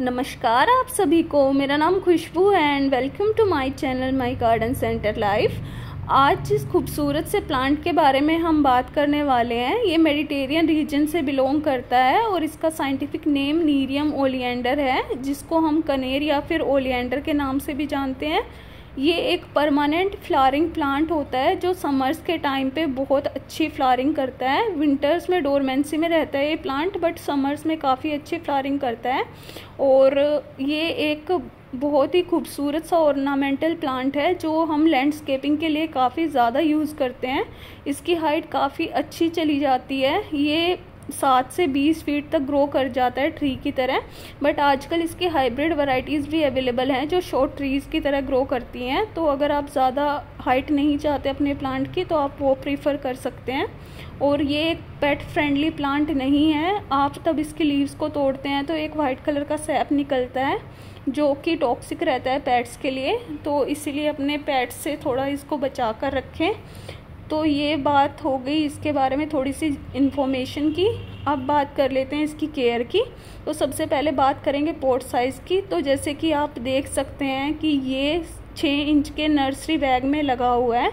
नमस्कार आप सभी को। मेरा नाम खुशबू है and welcome to my channel my garden centre life आज जिस खूबसूरत से प्लांट के बारे में हम बात करने वाले हैं। ये मेडिटेरियन रीजन से बिलोंग करता है और इसका साइंटिफिक नेम नीरियम ओलिएंडर है, जिसको हम कनेर या फिर ओलिएंडर के नाम से भी जानते हैं। ये एक परमानेंट फ्लावरिंग प्लांट होता है, जो समर्स के टाइम पे बहुत अच्छी फ्लावरिंग करता है। विंटर्स में डोरमेंसी में रहता है ये प्लांट बट समर्स में काफ़ी अच्छी फ्लावरिंग करता है। और ये एक बहुत ही खूबसूरत सा ऑर्नामेंटल प्लांट है, जो हम लैंडस्केपिंग के लिए काफ़ी ज़्यादा यूज़ करते हैं। इसकी हाइट काफ़ी अच्छी चली जाती है। ये सात से बीस फीट तक ग्रो कर जाता है ट्री की तरह बट आजकल इसकी हाइब्रिड वैरायटीज़ भी अवेलेबल हैं जो शॉर्ट ट्रीज़ की तरह ग्रो करती हैं। तो अगर आप ज़्यादा हाइट नहीं चाहते अपने प्लांट की तो आप वो प्रीफर कर सकते हैं। और ये एक पेट फ्रेंडली प्लांट नहीं है। आप तब इसके लीव्स को तोड़ते हैं तो एक वाइट कलर का सैप निकलता है, जो कि टॉक्सिक रहता है पेट्स के लिए। तो इसीलिए अपने पेट्स से थोड़ा इसको बचा कर रखें। तो ये बात हो गई इसके बारे में थोड़ी सी इन्फॉर्मेशन की। अब बात कर लेते हैं इसकी केयर की। तो सबसे पहले बात करेंगे पोर्ट साइज़ की। तो जैसे कि आप देख सकते हैं कि ये छः इंच के नर्सरी बैग में लगा हुआ है।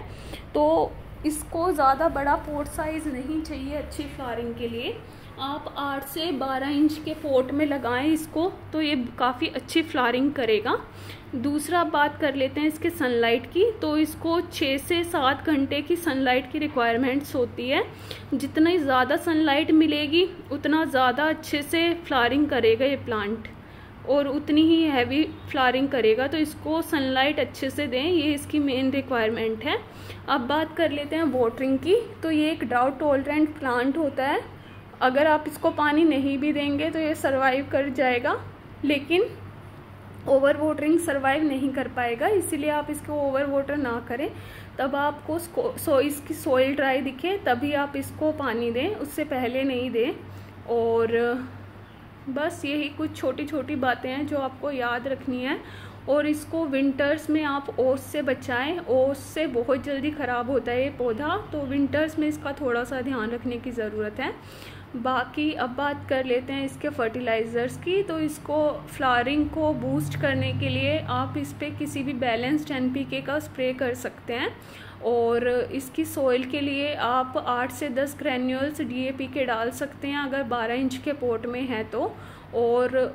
तो इसको ज़्यादा बड़ा पोर्ट साइज़ नहीं चाहिए अच्छी फ्लारिंग के लिए। आप आठ से बारह इंच के पोट में लगाएँ इसको तो ये काफ़ी अच्छी फ्लारिंग करेगा। दूसरा बात कर लेते हैं इसके सनलाइट की तो इसको छः से सात घंटे की सनलाइट की रिक्वायरमेंट्स होती है। जितना ज़्यादा सनलाइट मिलेगी, उतना ज़्यादा अच्छे से फ्लारिंग करेगा ये प्लांट और उतनी ही हैवी फ्लारिंग करेगा तो इसको सनलाइट अच्छे से दें, ये इसकी मेन रिक्वायरमेंट है। अब बात कर लेते हैं वाटरिंग की तो ये एक ड्राउट टॉलरेंट प्लांट होता है। अगर आप इसको पानी नहीं भी देंगे तो ये सर्वाइव कर जाएगा, लेकिन ओवर वोटरिंग सर्वाइव नहीं कर पाएगा, इसीलिए आप इसको ओवर वोटर ना करें। तब आपको सो इसकी सोइल ड्राई दिखे, तभी आप इसको पानी दें, उससे पहले नहीं दें। और बस यही कुछ छोटी छोटी बातें हैं जो आपको याद रखनी है और इसको विंटर्स में आप ओस से बचाएँ। ओस से बहुत जल्दी ख़राब होता है ये पौधा तो विंटर्स में इसका थोड़ा सा ध्यान रखने की ज़रूरत है। बाकी अब बात कर लेते हैं इसके फर्टिलाइज़र्स की तो इसको फ्लावरिंग को बूस्ट करने के लिए आप इस पर किसी भी बैलेंस्ड एन का स्प्रे कर सकते हैं। और इसकी सोइल के लिए आप आठ से दस ग्रैन्यूल्स डीएपी के डाल सकते हैं अगर बारह इंच के पोट में है तो। और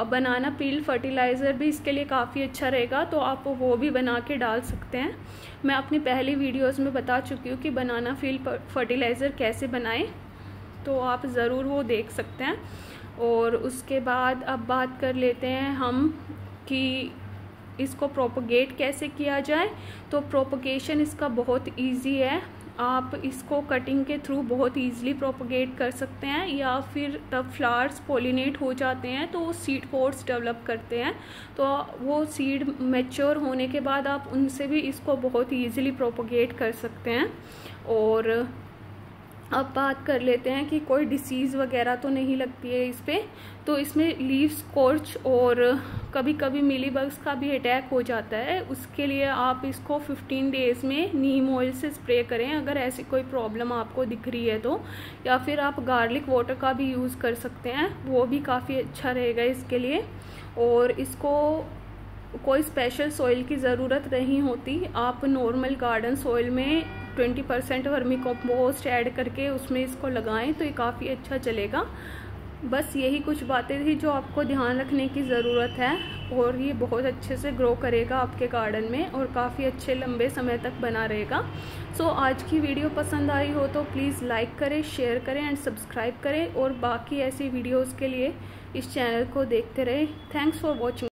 बनाना पील फर्टिलाइज़र भी इसके लिए काफ़ी अच्छा रहेगा तो आप वो भी बना के डाल सकते हैं। मैं अपनी पहली वीडियोस में बता चुकी हूँ कि बनाना फील फर्टिलाइज़र कैसे बनाएँ तो आप ज़रूर वो देख सकते हैं। और उसके बाद अब बात कर लेते हैं हम कि इसको प्रोपोगेट कैसे किया जाए? तो प्रोपोगेशन इसका बहुत ईजी है। आप इसको कटिंग के थ्रू बहुत ईजिली प्रोपोगेट कर सकते हैं, या फिर तब फ्लावर्स पोलिनेट हो जाते हैं तो वो सीड पोर्ट्स डेवलप करते हैं। तो वो सीड मैच्योर होने के बाद आप उनसे भी इसको बहुत इजीली प्रोपोगेट कर सकते हैं। और अब बात कर लेते हैं कि कोई डिसीज़ वगैरह तो नहीं लगती है इस पर तो इसमें लीव स्कॉर्च और कभी कभी मिली बग्स का भी अटैक हो जाता है। उसके लिए आप इसको 15 डेज़ में नीम ऑयल से स्प्रे करें। अगर ऐसी कोई प्रॉब्लम आपको दिख रही है तो या फिर आप गार्लिक वाटर का भी यूज़ कर सकते हैं। वो भी काफ़ी अच्छा रहेगा इसके लिए। और इसको कोई स्पेशल सॉइल की ज़रूरत नहीं होती। आप नॉर्मल गार्डन सॉइल में twenty percent vermicompost add करके उसमें इसको लगाएँ तो ये काफ़ी अच्छा चलेगा। बस यही कुछ बातें थी जो आपको ध्यान रखने की ज़रूरत है और ये बहुत अच्छे से ग्रो करेगा आपके गार्डन में और काफ़ी अच्छे लंबे समय तक बना रहेगा। सो so, आज की वीडियो पसंद आई हो तो प्लीज़ लाइक करें शेयर करें एंड सब्सक्राइब करें और बाकी ऐसी वीडियोज़ के लिए इस चैनल को देखते रहें। Thanks for watching